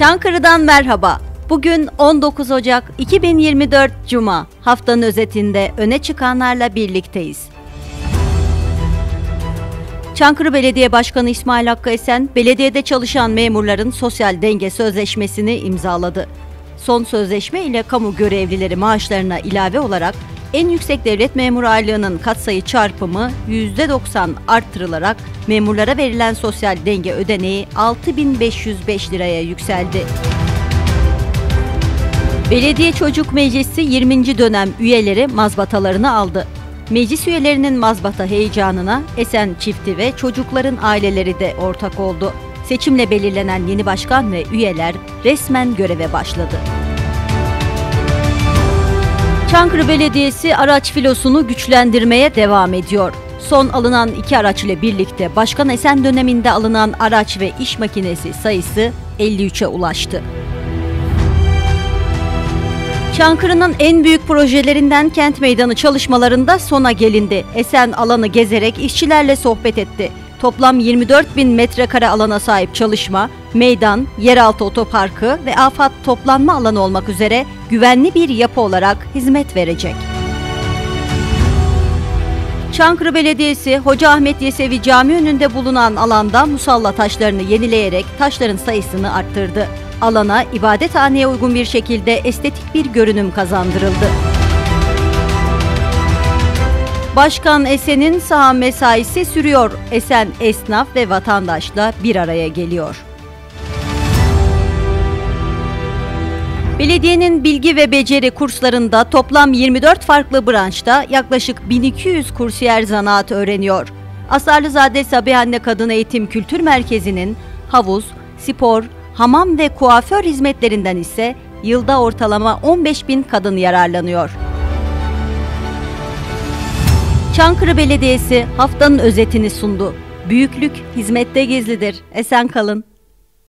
Çankırı'dan merhaba. Bugün 19 Ocak 2024 Cuma. Haftanın özetinde öne çıkanlarla birlikteyiz. Çankırı Belediye Başkanı İsmail Hakkı Esen, belediyede çalışan memurların sosyal denge sözleşmesini imzaladı. Son sözleşme ile kamu görevlileri maaşlarına ilave olarak en yüksek devlet memuru aylığının katsayı çarpımı %90 arttırılarak memurlara verilen sosyal denge ödeneği 6505 liraya yükseldi. Belediye Çocuk Meclisi 20. dönem üyeleri mazbatalarını aldı. Meclis üyelerinin mazbata heyecanına Esen çifti ve çocukların aileleri de ortak oldu. Seçimle belirlenen yeni başkan ve üyeler resmen göreve başladı. Çankırı Belediyesi araç filosunu güçlendirmeye devam ediyor. Son alınan iki araç ile birlikte Başkan Esen döneminde alınan araç ve iş makinesi sayısı 53'e ulaştı. Çankırı'nın en büyük projelerinden kent meydanı çalışmalarında sona gelindi. Esen alanı gezerek işçilerle sohbet etti. Toplam 24 bin metrekare alana sahip çalışma, meydan, yeraltı otoparkı ve afat toplanma alanı olmak üzere güvenli bir yapı olarak hizmet verecek. Çankırı Belediyesi Hoca Ahmet Yesevi Cami önünde bulunan alanda musalla taşlarını yenileyerek taşların sayısını arttırdı. Alana ibadethaneye uygun bir şekilde estetik bir görünüm kazandırıldı. Başkan Esen'in saha mesaisi sürüyor. Esen esnaf ve vatandaşla bir araya geliyor. Belediyenin bilgi ve beceri kurslarında toplam 24 farklı branşta yaklaşık 1200 kursiyer zanaat öğreniyor. Asarlızade Sabiha Kadın Eğitim Kültür Merkezi'nin havuz, spor, hamam ve kuaför hizmetlerinden ise yılda ortalama 15 bin kadın yararlanıyor. Çankırı Belediyesi haftanın özetini sundu. Büyüklük hizmette gizlidir. Esen kalın.